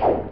you.